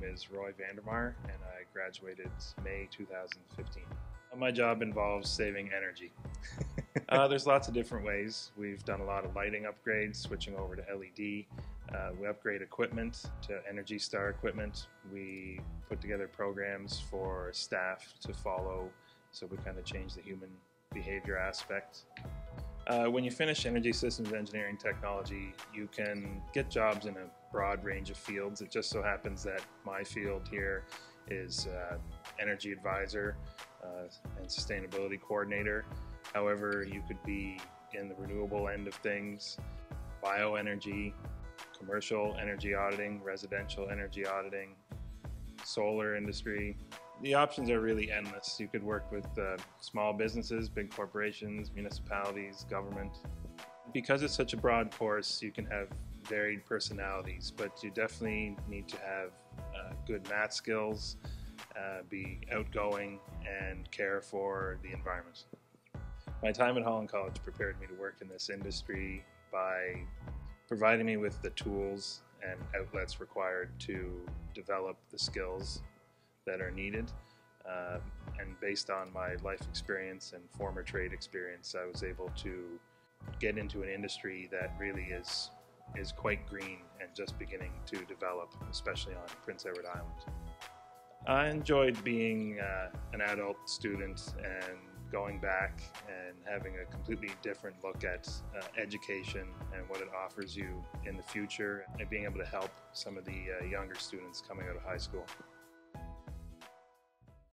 name is Roy Vandermaar and I graduated May 2015. My job involves saving energy. uh, there's lots of different ways. We've done a lot of lighting upgrades, switching over to LED. Uh, we upgrade equipment to Energy Star equipment. We put together programs for staff to follow, so we kind of change the human behavior aspect. Uh, when you finish energy systems engineering technology, you can get jobs in a broad range of fields. It just so happens that my field here is uh, energy advisor uh, and sustainability coordinator. However, you could be in the renewable end of things, bioenergy, commercial energy auditing, residential energy auditing, solar industry, the options are really endless. You could work with uh, small businesses, big corporations, municipalities, government. Because it's such a broad course, you can have varied personalities, but you definitely need to have uh, good math skills, uh, be outgoing, and care for the environment. My time at Holland College prepared me to work in this industry by providing me with the tools and outlets required to develop the skills that are needed. Um, and based on my life experience and former trade experience, I was able to get into an industry that really is is quite green and just beginning to develop, especially on Prince Edward Island. I enjoyed being uh, an adult student and going back and having a completely different look at uh, education and what it offers you in the future and being able to help some of the uh, younger students coming out of high school.